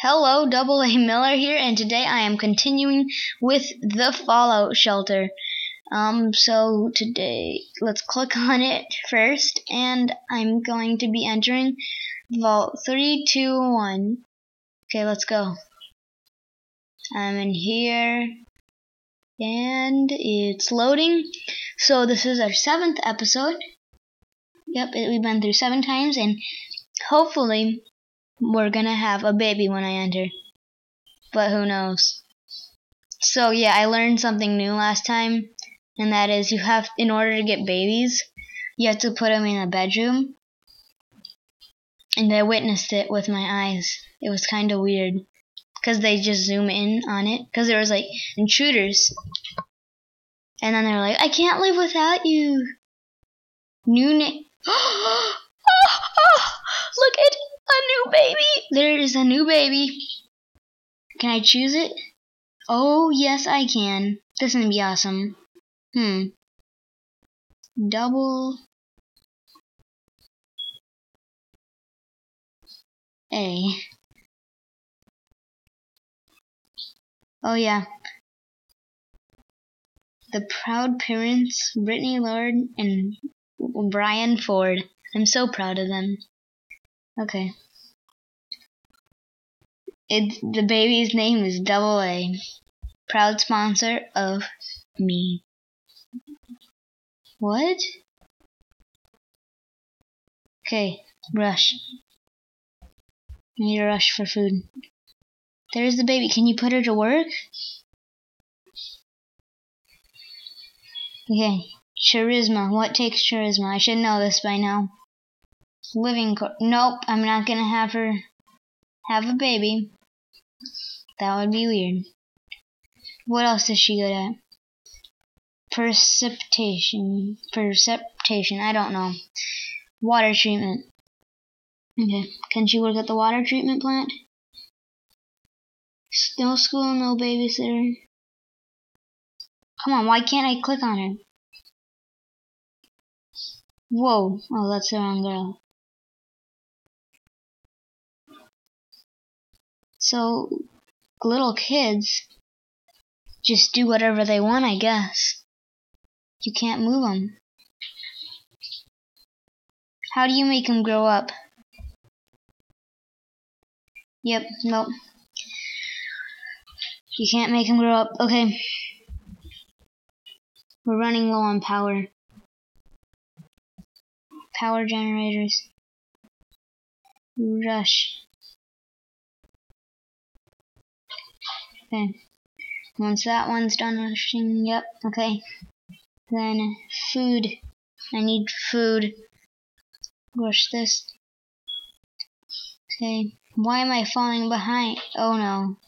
Hello, Double Ay Miller here, and today I am continuing with the Fallout Shelter. Um, so today, let's click on it first, and I'm going to be entering Vault 321. Okay, let's go. I'm in here, and it's loading. So this is our seventh episode. Yep, it, we've been through seven times, and hopefully we're gonna have a baby when I enter. But who knows? So yeah, I learned something new last time, and that is you have, in order to get babies, you have to put them in a bedroom. And I witnessed it with my eyes. It was kind of weird, cause they just zoom in on it, cause there was like intruders. And then they're like, I can't live without you. New name. oh, oh, look at a new baby! There is a new baby. Can I choose it? Oh, yes, I can. This is gonna be awesome. Hmm. Double A. Oh, yeah. The proud parents, Brittany Lord and Brian Ford. I'm so proud of them. Okay. It the baby's name is Double A, proud sponsor of me. What? Okay, rush. Need a rush for food. There's the baby. Can you put her to work? Okay, charisma. What takes charisma? I should know this by now living nope i'm not gonna have her have a baby. That would be weird. What else is she good at? Precipitation precipitation i don't know. Water treatment. Okay can she work at the water treatment plant? No school no babysitter. Come on why can't i click on her? Whoa, oh that's the wrong girl. So little kids just do whatever they want, I guess. You can't move them. How do you make them grow up? Yep, nope. You can't make them grow up. Okay. We're running low on power. Power generators. Rush. Okay. Once that one's done rushing, yep, okay. Then food. I need food. Rush this. Okay. Why am I falling behind? Oh no.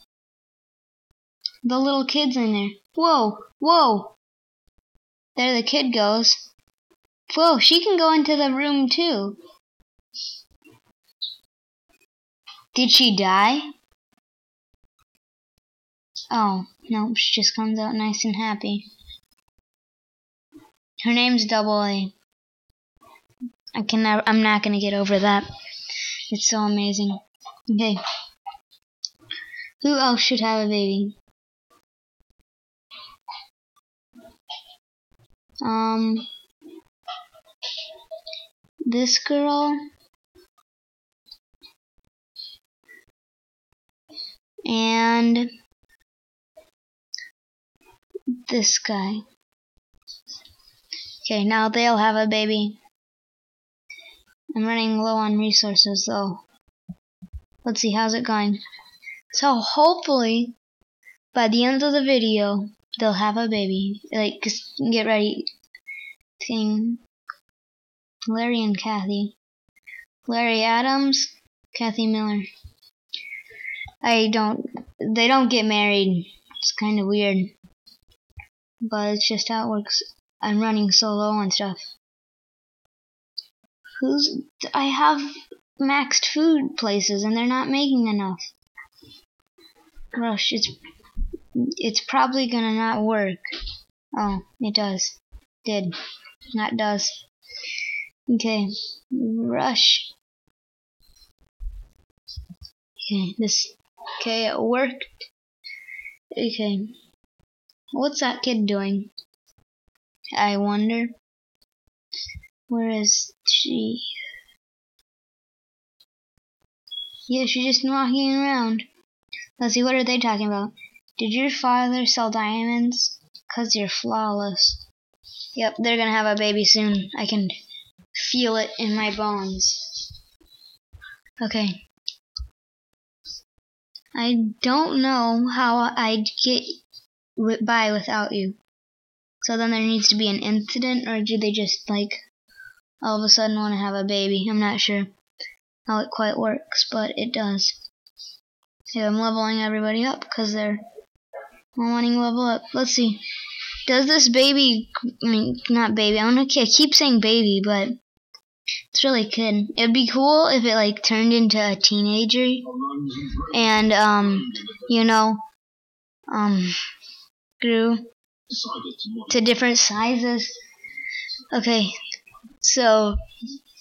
The little kid's in there. Whoa! Whoa! There the kid goes. Whoa, she can go into the room too. Did she die? Oh, no, she just comes out nice and happy. Her name's Double A. I can never, I'm not gonna get over that. It's so amazing. Okay. Who else should have a baby? Um, this girl and this guy. Okay, now they'll have a baby. I'm running low on resources though. Let's see, how's it going? So hopefully, by the end of the video, they'll have a baby. Like, get ready. Thing. Larry and Kathy. Larry Adams, Kathy Miller. I don't, they don't get married. It's kind of weird but it's just how it works. I'm running so low on stuff. Who's I have maxed food places and they're not making enough. Rush, it's it's probably gonna not work. Oh, it does. Did. Not does. Okay. Rush. Okay, this Okay, it worked. Okay. What's that kid doing? I wonder. Where is she? Yeah, she's just walking around. Let's see, what are they talking about? Did your father sell diamonds? Cause you're flawless. Yep, they're gonna have a baby soon. I can feel it in my bones. Okay. I don't know how I'd get by without you. So then there needs to be an incident, or do they just like all of a sudden want to have a baby? I'm not sure how it quite works, but it does. Yeah, I'm leveling everybody up because they're wanting to level up. Let's see. Does this baby, I mean, not baby, I don't know, I keep saying baby, but it's really kid. It'd be cool if it like turned into a teenager and, um, you know, um, grew to different sizes. Okay, so,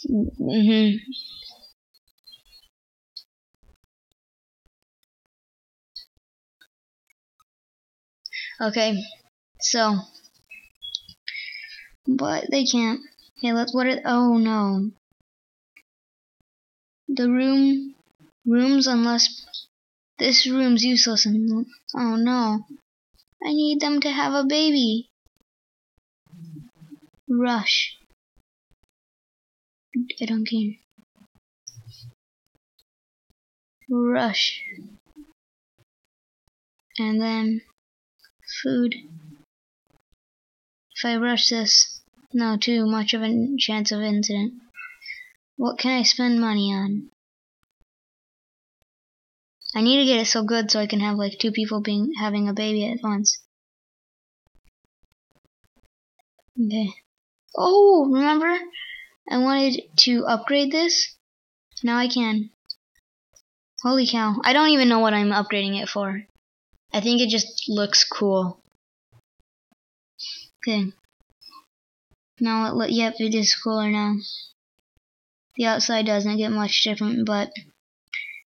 mm-hmm. Okay, so, but they can't. Okay, let's, what are, oh no. The room, rooms unless, this room's useless and, oh no. I need them to have a baby. Rush. I don't care. Rush. And then food. If I rush this, no too much of a chance of incident. What can I spend money on? I need to get it so good so I can have like two people being having a baby at once. Okay. Oh, remember? I wanted to upgrade this. Now I can. Holy cow. I don't even know what I'm upgrading it for. I think it just looks cool. Okay. Now, it, yep, it is cooler now. The outside doesn't get much different, but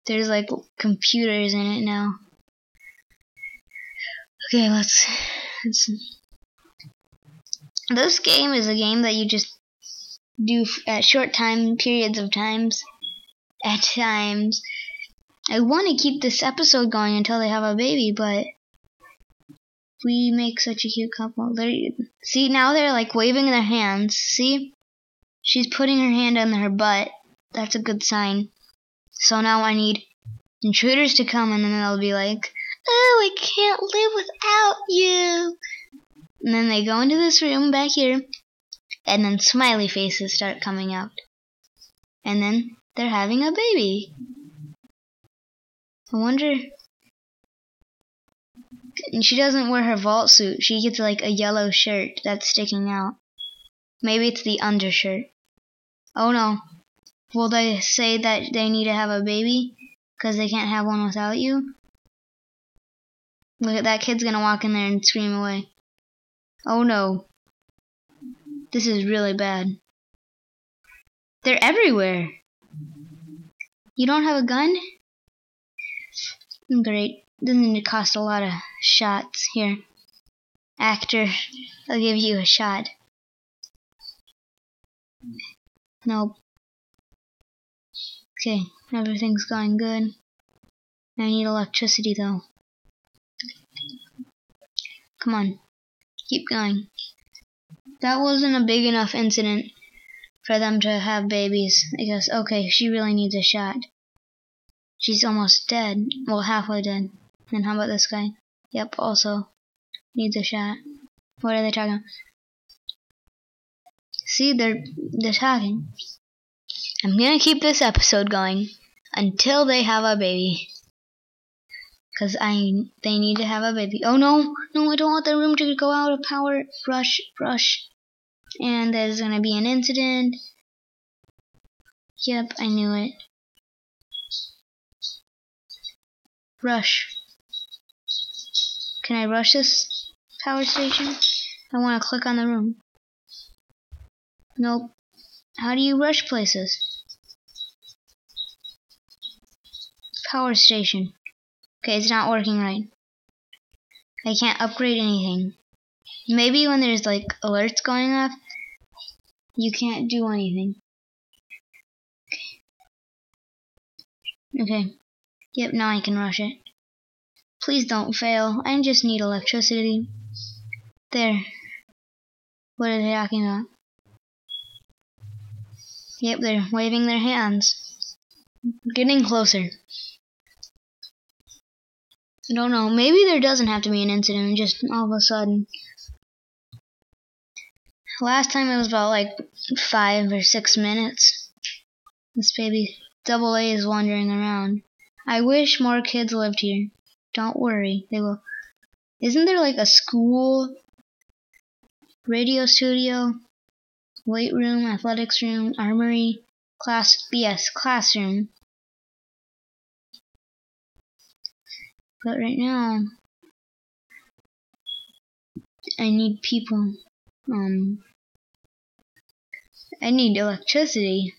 there's like computers in it now. Okay, let's, let's. This game is a game that you just do at short time periods of times. At times, I want to keep this episode going until they have a baby, but we make such a cute couple. They're, see, now they're like waving their hands. See? She's putting her hand on her butt. That's a good sign. So now I need intruders to come and then they'll be like, Oh, I can't live without you. And then they go into this room back here and then smiley faces start coming out. And then they're having a baby. I wonder. And she doesn't wear her vault suit. She gets like a yellow shirt that's sticking out. Maybe it's the undershirt. Oh no. Will they say that they need to have a baby? Because they can't have one without you? Look at that kid's gonna walk in there and scream away. Oh no. This is really bad. They're everywhere. You don't have a gun? Great. Doesn't cost a lot of shots here. Actor, I'll give you a shot. Nope. Okay, everything's going good. I need electricity though. Come on. Keep going. That wasn't a big enough incident for them to have babies. Because, okay, she really needs a shot. She's almost dead. Well, halfway dead. And how about this guy? Yep, also needs a shot. What are they talking about? See, they're they're talking. I'm gonna keep this episode going until they have a baby. Cause I they need to have a baby. Oh no, no, I don't want the room to go out of power. Rush, rush. And there's gonna be an incident. Yep, I knew it. Rush. Can I rush this power station? I want to click on the room. Nope. How do you rush places? Power station. Okay, it's not working right. I can't upgrade anything. Maybe when there's like alerts going off, you can't do anything. Okay. Yep, now I can rush it. Please don't fail. I just need electricity. There. What are they talking about? Yep, they're waving their hands. Getting closer. I don't know. Maybe there doesn't have to be an incident, just all of a sudden. Last time it was about like five or six minutes. This baby double A is wandering around. I wish more kids lived here. Don't worry, they will. Isn't there like a school, radio studio, weight room, athletics room, armory, class? BS classroom. But right now, I need people. Um, I need electricity.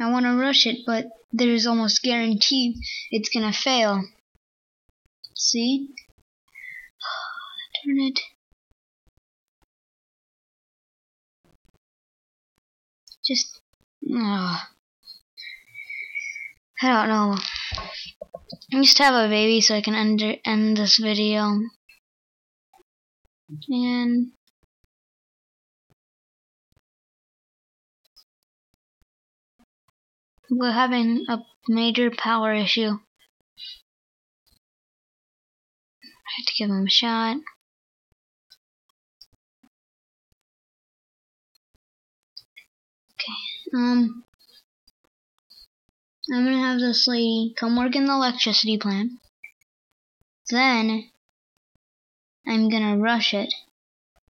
I want to rush it, but there's almost guaranteed it's gonna fail. See? Turn it. Just, oh. I don't know. I just have a baby so I can end, end this video. And we're having a major power issue. I have to give him a shot. Um, I'm gonna have this lady come work in the electricity plant. Then, I'm gonna rush it,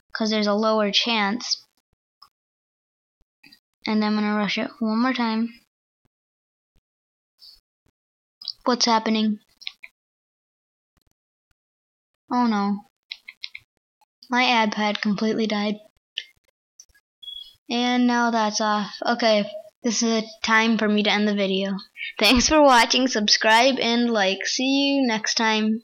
because there's a lower chance. And I'm gonna rush it one more time. What's happening? Oh no. My iPad completely died. And now that's off. Okay, this is a time for me to end the video. Thanks for watching, subscribe, and like. See you next time.